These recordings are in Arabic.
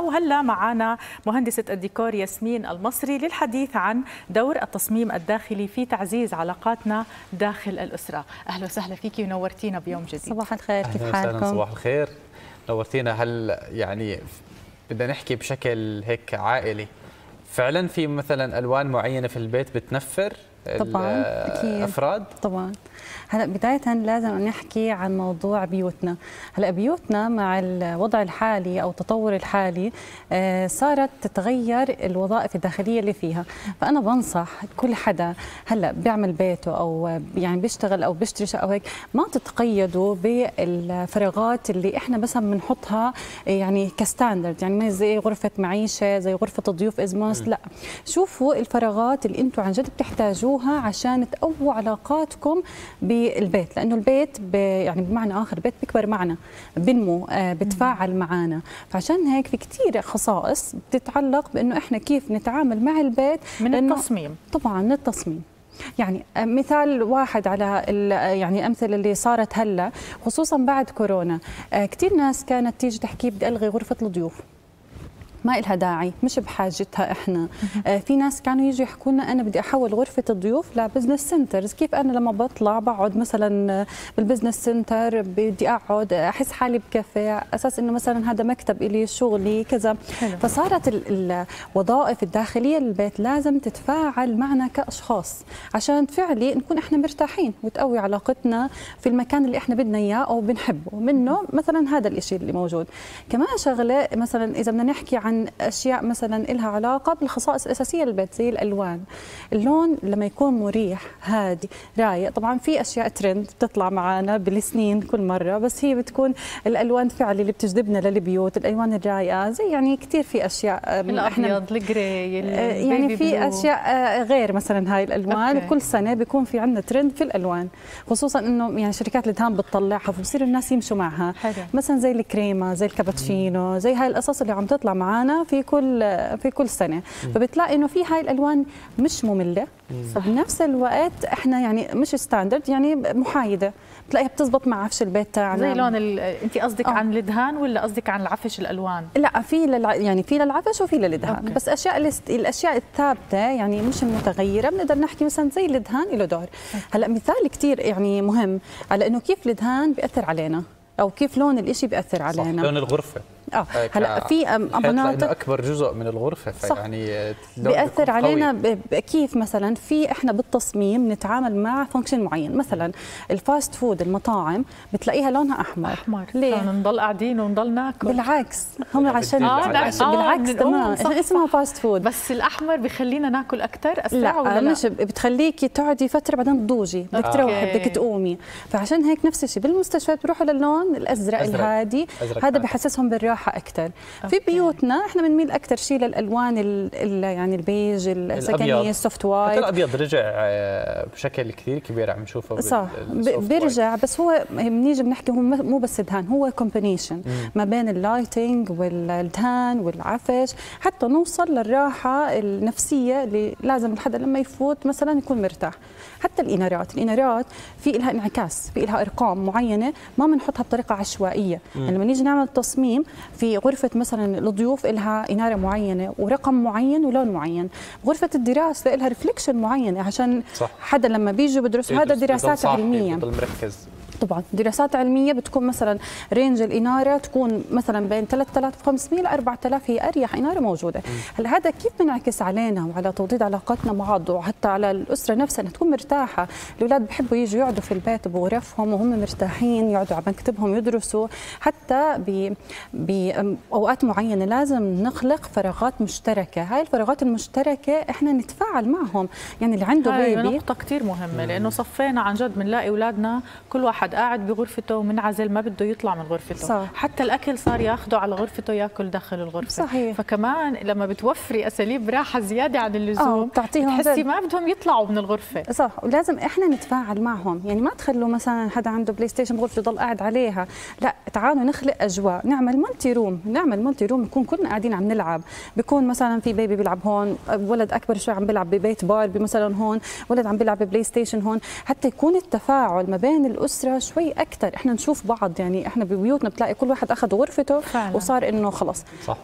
وهلا معنا مهندسة الديكور ياسمين المصري للحديث عن دور التصميم الداخلي في تعزيز علاقاتنا داخل الأسرة. أهلا وسهلا فيك ونورتينا بيوم جديد. صباح الخير كيف حالكم؟ صباح الخير. نورتينا هل يعني بدنا نحكي بشكل هيك عائلي فعلا في مثلا ألوان معينة في البيت بتنفر؟ طبعاً،. الأفراد. طبعا. هلا بداية لازم نحكي عن موضوع بيوتنا. هلا بيوتنا مع الوضع الحالي أو التطور الحالي آه، صارت تتغير الوظائف الداخلية اللي فيها. فأنا بنصح كل حدا هلا بيعمل بيته أو يعني بيشتغل أو بيشتري شقة أو هيك ما تتقيدوا بالفراغات اللي إحنا مثلا بنحطها يعني ك standard. يعني ما زي غرفة معيشة زي غرفة الضيوف is must لا. شوفوا الفراغات اللي أنتم عن جد بتحتاجوها عشان تقووا علاقاتكم بالبيت لأنه البيت ب يعني بمعنى آخر البيت بيكبر معنا بنمو آه، بتفاعل معنا. فعشان هيك في كثير خصائص بتتعلق بإنه إحنا كيف نتعامل مع البيت. من التصميم. طبعا من التصميم. يعني مثال واحد على يعني الامثله اللي صارت هلأ خصوصا بعد كورونا. آه، كثير ناس كانت تيجي تحكي بدي ألغي غرفة الضيوف. ما إلها داعي مش بحاجتها إحنا. آه في ناس كانوا يجوا يحكوا لنا أنا بدي أحول غرفة الضيوف ل business centers كيف أنا لما بطلع بقعد مثلا بال business center بدي أقعد أحس حالي بكافيه أساس إنه مثلا هذا مكتب إلي شغلي كذا. فصارت ال- الوظائف الداخلية للبيت لازم تتفاعل معنا كأشخاص عشان فعلي نكون إحنا مرتاحين وتقوي علاقتنا في المكان اللي إحنا بدنا إياه أو بنحبه منه مثلا هذا الشيء اللي موجود. كمان شغلة مثلا إذا بدنا نحكي عن أشياء مثلا لها علاقة بالخصائص الأساسية للبيت زي الألوان اللون لما يكون مريح هادي رايق طبعا في أشياء ترند بتطلع معنا بالسنين كل مرة بس هي بتكون الألوان فعلي اللي بتجذبنا للبيوت الألوان الرايقه زي يعني كثير في أشياء الأبيض ال gray آه، يعني في. أشياء آه، غير مثلا هاي الألوان okay. كل سنة بيكون في عندنا ترند في الألوان خصوصا إنه يعني شركات الدهان بتطلعها فبصير الناس يمشوا معها حلو. مثلا زي الكريمة زي الكابتشينو زي هاي القصص اللي عم تطلع معنا في كل في كل سنة. فبتلاقي إنه في هاي الألوان مش مملة. وبنفس الوقت إحنا يعني مش standard يعني محايدة. بتلاقيها بتزبط مع عفش البيت تاعنا. زي لون ال... انت قصدك آه. عن الدهان ولا قصدك عن العفش الألوان؟ لا في للع... يعني في للعفش وفي للدهان. okay. بس أشياء الاست... الأشياء الثابتة يعني مش المتغيرة. بنقدر نحكي مثلا زي الدهان له دور. هلأ مثال كثير يعني مهم على إنه كيف الدهان بيأثر علينا؟ أو كيف لون الإشي بيأثر صح علينا؟ لون الغرفة. آه هلا في مناطق أكبر جزء من الغرفة صح. فيعني آه، قوي. علينا كيف مثلا في إحنا بالتصميم نتعامل مع function معين مثلا ال fast food المطاعم بتلاقيها لونها أحمر أحمر ليه؟ عشان نضل قاعدين ونضل ناكل بالعكس هم عشان عشان آه، بالعكس من- تمام اسمها fast food بس الأحمر بخلينا ناكل أكثر أسرع لا ولا لا مش بتخليكي تقعدي فترة بعدين تضوجي بدك. تروحي بدك تقومي فعشان هيك نفس الشيء بالمستشفيات بيروحوا للون الأزرق. الهادي هذا. بحسسهم بالراحة أكثر في. بيوتنا إحنا بنميل أكثر شيء للألوان ال ال يعني البيج السكنية. ال soft حتى white. الأبيض رجع آه، بشكل كثير كبير عم نشوفه صح. بيرجع بس هو بنيجي بنحكي هو مو بس دهان هو combination ما بين ال lighting والدهان والعفش. حتى نوصل للراحة النفسية اللي لازم الحدا لما يفوت مثلا يكون مرتاح. حتى الإنارات الإنارات في لها انعكاس في لها أرقام معينة ما بنحطها بطريقة عشوائية. يعني لما نيجي نعمل تصميم في غرفة مثلا الضيوف لها إنارة معينة ورقم معين ولون معين. غرفة الدراسة لها reflection معينه عشان صح. حدا لما بيجوا بدرسوا هذا يدرس- دراسات علمية. مركز. طبعا. دراسات علمية بتكون مثلا range الإنارة تكون مثلا بين 3500 ل 4000 هي أريح إنارة موجودة. هلا هذا كيف بينعكس علينا وعلى توطيد علاقاتنا مع بعض وحتى على الأسرة نفسها إنها تكون مرتاحة؟ الأولاد بحبوا يجوا يقعدوا في البيت بغرفهم وهم مرتاحين يقعدوا على مكتبهم يدرسوا. حتى ب- بأوقات معينة لازم نخلق فراغات مشتركة. هاي الفراغات المشتركة إحنا نتفاعل معهم. يعني اللي عنده هاي baby نقطة كتير مهمة لأنه صفينا عن جد بنلاقي أولادنا كل واحد قاعد بغرفته ومنعزل ما بده يطلع من غرفته. صح. حتى الأكل صار ياخده على غرفته ياكل داخل الغرفة. صحيح. فكمان لما بتوفري أساليب راحة زيادة عن اللزوم آه، بتعطيهم بتحسي. ما بدهم يطلعوا من الغرفة. صح. ولازم إحنا نتفاعل معهم. يعني ما تخلوا مثلا حدا عنده PlayStation بغرفته يضل قاعد عليها. لا تعالوا نخلق أجواء. نعمل multi room نعمل multi room نكون كلنا قاعدين عم نلعب. بيكون مثلا في baby بيلعب هون ولد أكبر شوي عم بيلعب ببيت باربي مثلا هون ولد عم بيلعب ب PlayStation هون. حتى يكون التفاعل ما بين الأسرة شوي أكثر إحنا نشوف بعض يعني إحنا ببيوتنا بتلاقي كل واحد أخذ غرفته فعلاً. وصار إنه خلص. صح.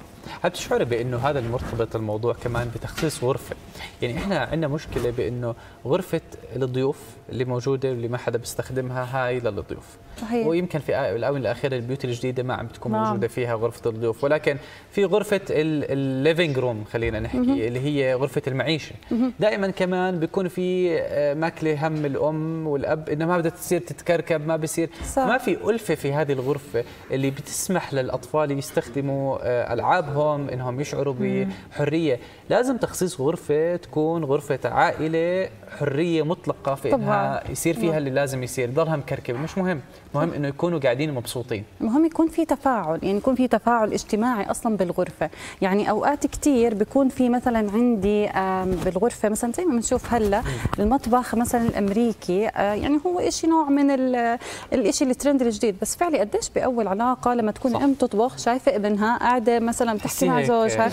هل بتشعري بأنه هذا المرتبط الموضوع كمان بتخصيص غرفة يعني إحنا عندنا مشكلة بأنه غرفة الضيوف اللي موجودة واللي ما حدا بيستخدمها هاي للضيوف صحيح. ويمكن في الاونه الاخيره البيوت الجديدة ما عم بتكون نعم. موجودة فيها غرفة الضيوف ولكن في غرفة ال living room خلينا نحكي مه. اللي هي غرفة المعيشة مه. دائما كمان بيكون في آه، ماكلة هم الأم والأب انها ما بدها تصير تتكركب ما بصير ما في ألفة في هذه الغرفة اللي بتسمح للأطفال يستخدموا آه، العابهم إنهم يشعروا بحرية. لازم تخصيص غرفة تكون غرفة عائلة حرية مطلقة في إنها يصير فيها اللي لازم يصير. ضلها مكركبه مش مهم. مهم إنه يكونوا قاعدين مبسوطين. مهم يكون في تفاعل يعني يكون في تفاعل اجتماعي أصلا بالغرفة. يعني أوقات كثير بيكون في مثلا عندي بالغرفة مثلا زي ما بنشوف هلأ المطبخ مثلا الأمريكي آه، يعني هو شيء نوع من الشيء الترند الجديد. بس فعلي قديش بأول علاقة لما تكون أم تطبخ شايفة ابنها قاعدة مثلا بتحكي مع زوجها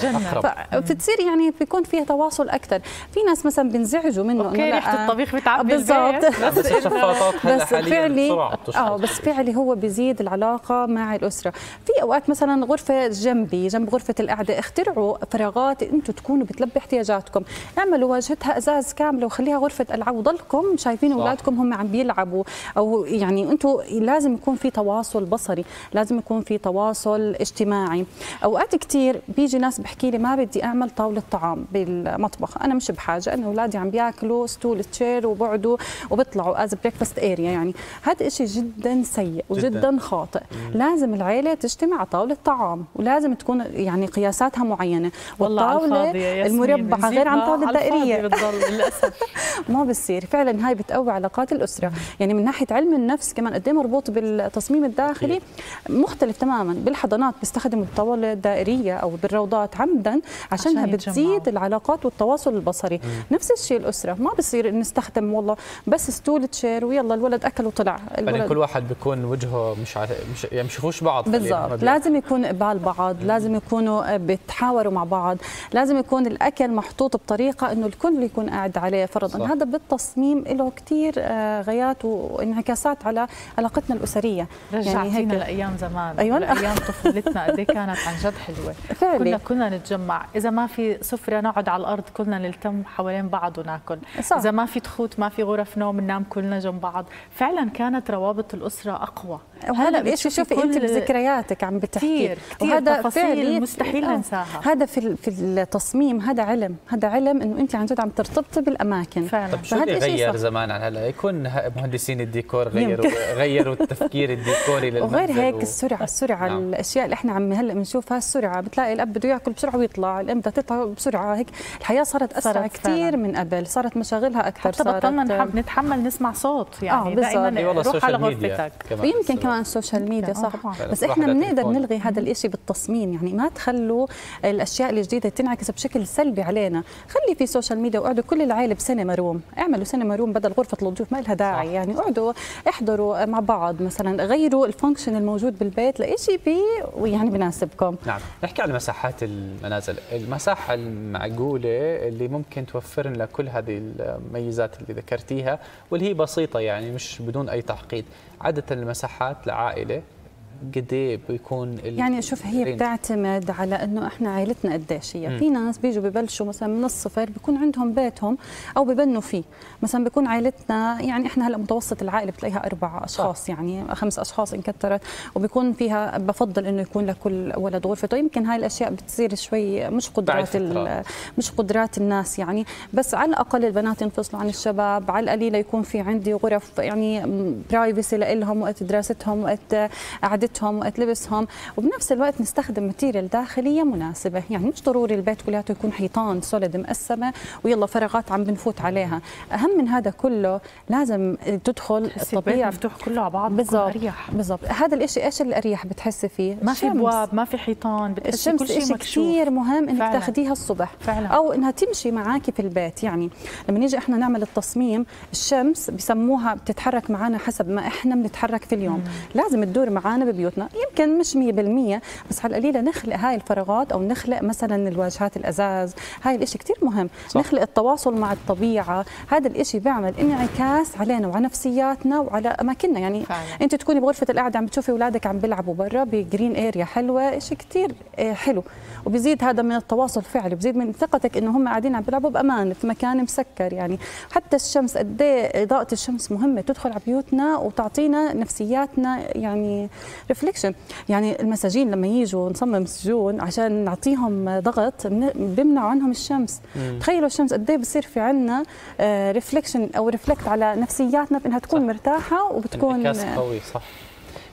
فبتصير يعني بيكون فيها تواصل أكثر في ناس مثلا بينزعجوا منه أوكي ريحة الطبيخ بتعبي بالضبط. بس الشفاطات هلا حاليا آه بس فعلي هو بيزيد العلاقة مع الأسرة. في أوقات مثلا غرفة جنبي جنب غرفة القعدة اخترعوا فراغات أنتم تكونوا بتلبي احتياجاتكم. اعملوا واجهتها أزاز كاملة وخليها غرفة ألعاب. وضلكم شايفين أولادكم هم عم بيلعبوا. أو يعني أنتم لازم يكون في تواصل بصري لازم يكون في تواصل اجتماعي. أوقات كثير بيجي ناس بحكي لي ما بدي أعمل طاولة طعام بالمطبخ. أنا مش بحاجة أنا أولادي عم بياكلوا stool chair وبعدوا وبيطلعوا as breakfast area يعني. هذا شيء جدا سيء وجدا جدا خاطئ. مم. لازم العيلة تجتمع على طاولة طعام ولازم تكون يعني قياساتها معينة. والطاولة المربعة غير عن طاولة دائرية. للأسف. ما بصير فعلا هاي بتقوي علاقات الأسرة. يعني من ناحية علم النفس كمان قد مربوط بالتصميم الداخلي مختلف تماما. بالحضانات بيستخدموا الطاولة الدائرية. أو بالروضات عمدا عشانها عشان بتزيد العلاقات والتواصل البصري. مم. نفس الشيء الأسرة ما بصير نستخدم والله بس ستول تشير ويلا الولد أكل وطلع. الولد كل واحد بيكون وجهه مش عارف مش يعني مشوفوش بعض. بالضبط. لازم يكون قبال بعض لازم يكونوا بيتحاوروا مع بعض لازم يكون الأكل محطوط بطريقة إنه الكل يكون قاعد عليه فرضا. صح. هذا بالتصميم له كثير آه، غايات وانعكاسات على علاقتنا الأسرية. رجعتينا يعني هيك. لأيام زمان. أيوة. أيام طفولتنا قد إيه كانت عن جد حلوة. فعلي. كنا كنا نتجمع. إذا ما في سفرة نقعد على الأرض كلنا نلتم حوالين بعض وناكل. صح. إذا ما في تخوت ما في غرف نوم ننام كلنا جنب بعض. فعلا كانت روابط الأسرة أقوى. وهذا إيش شوفي أنت بذكرياتك عم بتحكي. كثير وهذا فعلي مستحيل آه. ننساها. هذا في في التصميم هذا علم هذا علم إنه أنت عن جد عم ترتبطي بالأماكن. فعلا. طب شو اللي غير زمان عن هلا؟ يكون مهندسين الديكور غيروا غيروا التفكير الديكوري للمنزل وغير هيك و... السرعة السرعة نعم. الأشياء اللي إحنا عم هلأ بنشوفها السرعة بتلاقي الأب بده يأكل بسرعة ويطلع الأم بدها تطلع بسرعة هيك. الحياة صارت أسرع كثير من قبل صارت مشاغلها أكثر حتى صارت بطلنا نتحمل نسمع صوت يعني آه دائما روح على غرفتك. ويمكن كمان ال social media صح؟ بس إحنا بنقدر نلغي هذا الشيء بالتصميم يعني ما تخلوا الأشياء الجديدة تنعكس بشكل سلبي علينا. خلي في social media وقعدوا كل العائلة ب cinema room اعملوا cinema room بدل غرفة الضيوف ما لها داعي. صح. يعني اقعدوا احضروا مع بعض مثلا غيروا ال function الموجود بالبيت لشيء بي ويعني بناسبكم. نعم. نحكي على مساحات المنازل. المساحة المعقولة اللي ممكن توفر لنا كل هذه الميزات اللي ذكرتيها واللي هي بسيطة يعني مش بدون أي تعقيد. عادة المساحات لعائلة. قد بيكون يعني شوف هي بتعتمد على إنه إحنا عائلتنا قديش هي. في ناس بيجوا ببلشوا مثلا من الصفر بيكون عندهم بيتهم أو ببنوا فيه. مثلا بيكون عائلتنا يعني إحنا هلأ متوسط العائلة بتلاقيها أربع أشخاص صح. يعني خمس أشخاص إن كثرت وبيكون فيها بفضل إنه يكون لكل ولد غرفته يمكن هاي الأشياء بتصير شوي مش قدرات مش قدرات الناس يعني. بس على الأقل البنات ينفصلوا عن الشباب على القليله يكون في عندي غرف يعني برايفسي لهم وقت دراستهم وقت قعدتهم. بيتهم وقت لبسهم وبنفس الوقت نستخدم material داخلية مناسبة. يعني مش ضروري البيت كلياته يكون حيطان solid مقسمة ويلا فراغات عم بنفوت عليها. أهم من هذا كله لازم تدخل الطبيعه مفتوح كله على بعض بالضبط بالضبط. هذا الشيء إيش الأريح بتحسي فيه؟ ما في ابواب ما في حيطان بتحسي الشمس كل شيء كثير مهم إنك تاخذيها الصبح. فعلا. أو إنها تمشي معك في البيت. يعني لما نيجي إحنا نعمل التصميم الشمس بسموها بتتحرك معنا حسب ما إحنا بنتحرك في اليوم. مم. لازم تدور معنا ببيوتنا يمكن مش 100% بس على القليلة نخلق هاي الفراغات أو نخلق مثلا الواجهات الأزاز. هاي الإشي كثير مهم. صح. نخلق التواصل مع الطبيعة. هذا الإشي بيعمل انعكاس علينا وعلى نفسياتنا وعلى أماكننا. يعني فعلا. أنت تكوني بغرفة القعدة عم بتشوفي أولادك عم بيلعبوا برا بجرين اريا حلوة شيء كثير آه، حلو. وبيزيد هذا من التواصل فعلي بيزيد من ثقتك إنه هم قاعدين عم بيلعبوا بأمان في مكان مسكر. يعني حتى الشمس قد إيه إضاءة الشمس مهمة تدخل على بيوتنا وتعطينا نفسياتنا. يعني reflection يعني المساجين لما يجوا نصمم سجون عشان نعطيهم ضغط بيمنعوا عنهم الشمس مم. تخيلوا الشمس قد إيه بصير في عندنا reflection أو reflect على نفسياتنا بأنها تكون صح. مرتاحة وبتكون انعكاس قوي صح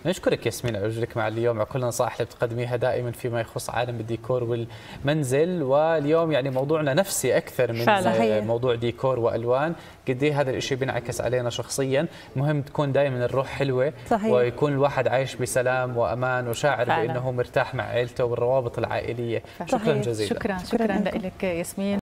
نشكرك ياسمين على وجودك مع اليوم. على كل النصائح اللي بتقدميها دائما فيما يخص عالم الديكور والمنزل. واليوم يعني موضوعنا نفسي أكثر من فعلا. موضوع ديكور وألوان. قد إيه هذا الشيء بينعكس علينا شخصيا. مهم تكون دائما الروح حلوة صحيح. ويكون الواحد عايش بسلام وأمان وشاعر فعلا. بأنه مرتاح مع عائلته والروابط العائلية. شكرا جزيلا. شكرا. شكرا, شكرا لك ياسمين.